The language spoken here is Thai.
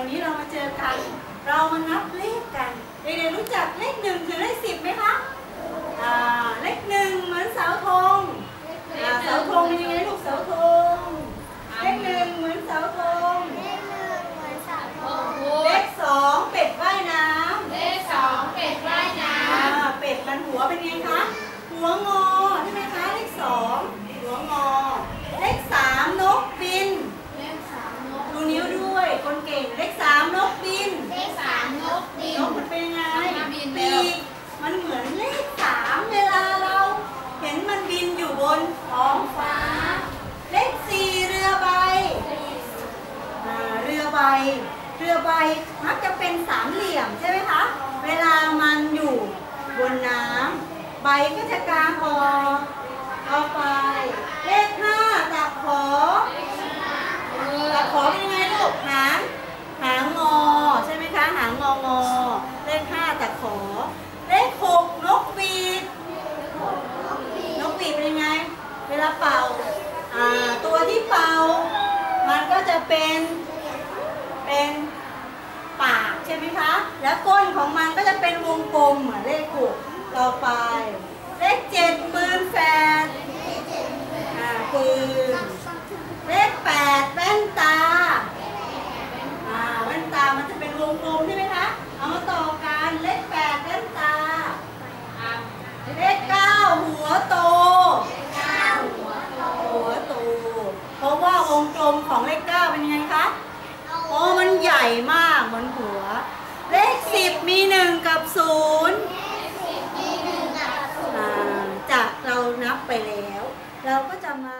วันนี้เรามาเจอกัน เรามานับเลขกันเรียก ท้องฟ้า เลขสี่เรือใบอ่าเรือใบ เรือใบมักจะเป็นสามเหลี่ยมใช่ไหมคะ เวลามันอยู่บนน้ำใบก็จะกลางคอเอาไป เลข เราเป่าตัวที่เป่า มันก็จะเป็นเป็นปากใช่ไหมคะ แล้วก้นของมันก็จะ เก้าเป็นยังไงคะโอ้มันใหญ่มากเหมือนหัว เลขสิบมีหนึ่งกับศูนย์จากเรานับไปแล้ว เราก็จะมา